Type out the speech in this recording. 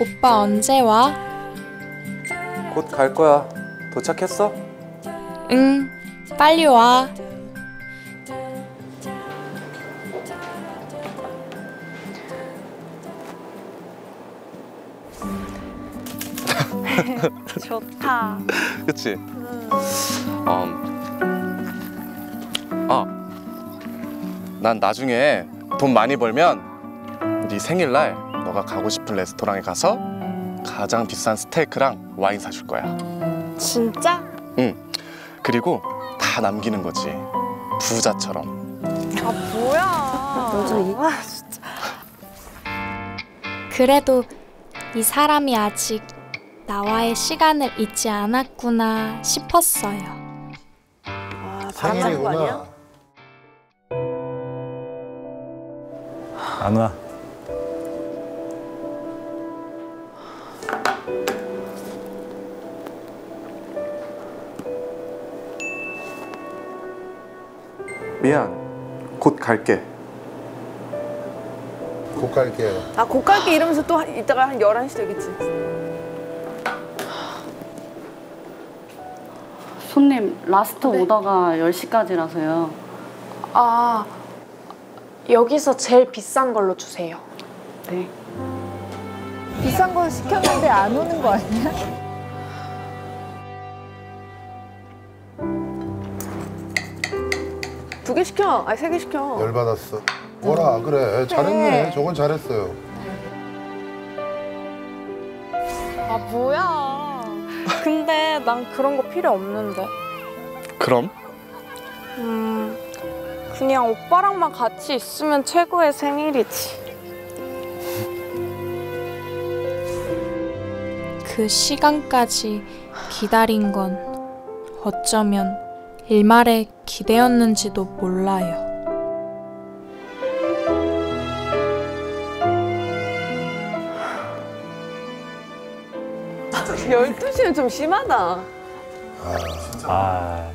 오빠 언제 와? 곧 갈 거야. 도착했어? 응, 빨리 와. 좋다. 그치? 어, 아, 난 나중에 돈 많이 벌면 네 생일날 너가 가고 싶은 레스토랑에 가서 가장 비싼 스테이크랑 와인 사줄 거야. 진짜? 응. 그리고 다 남기는 거지. 부자처럼. 아 뭐야? 여전히? 아, 그래도 이 사람이 아직 나와의 시간을 잊지 않았구나 싶었어요. 아 바람 잡은 거 아니야? 안 와. 미안. 곧 갈게. 곧 갈게요. 아 고깔게 이러면서 또 한- 이따가 한 11시 되겠지. 손님 last 네. order가 10시까지라서요. 아, 여기서 제일 비싼 걸로 주세요. 네. 비싼 거 시켰는데 안 오는 거 아니야? 두 개 시켜. 아니 세 개 시켜. 열받았어. 뭐라 그래. 잘했네. 저건 잘했어요. 아, 뭐야. 근데 난 그런 거 필요 없는데. 그럼? 음, 그냥 오빠랑만 같이 있으면 최고의 생일이지. 그 시간까지 기다린 건 어쩌면 일말의 기대였는지도 몰라요. 12시는 좀 심하다. 아,